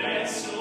Let's go.